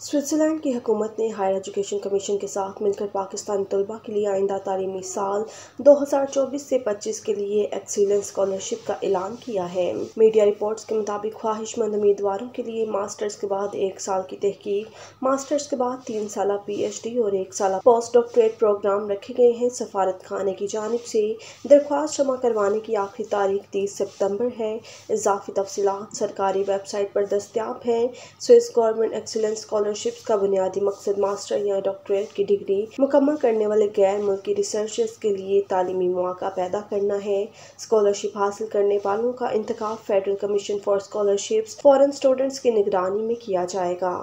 Switzerland की हुकूमत ने हायर एजुकेशन कमीशन के साथ मिलकर पाकिस्तानी तलबा के लिए आइंदा तालीमी साल 2024 से 25 के लिए एक्सीलेंस स्कॉलरशिप का ऐलान किया है। मीडिया रिपोर्ट्स के मुताबिक ख्वाहिशमंद उम्मीदवारों के लिए मास्टर्स के बाद एक साल की तहकीक, मास्टर्स के बाद तीन साल पीएचडी और एक साल पोस्ट डॉक्टरेट प्रोग्राम रखे गए हैं। सफारत खाने की जानब से दरख्वास्त जमा करवाने की आखिरी तारीख तीस सितंबर है। इजाफी तफसीत सरकारी वेबसाइट पर दस्तियाब हैं। Swiss government excellence scholar scholarship का बुनियादी मकसद मास्टर या डॉक्टरेट की डिग्री मुकम्मल करने वाले गैर मुल्की रिसर्चर्स के लिए तालीमी मौका पैदा करना है। स्कॉलरशिप हासिल करने वालों का इंतखब federal commission for scholarships foreign students की निगरानी में किया जाएगा।